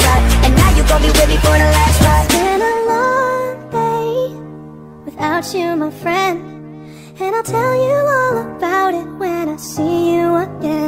standing And now you gon' be with me for the last ride. It's been a long day without you, my friend. And I'll tell you all about it when I see you again.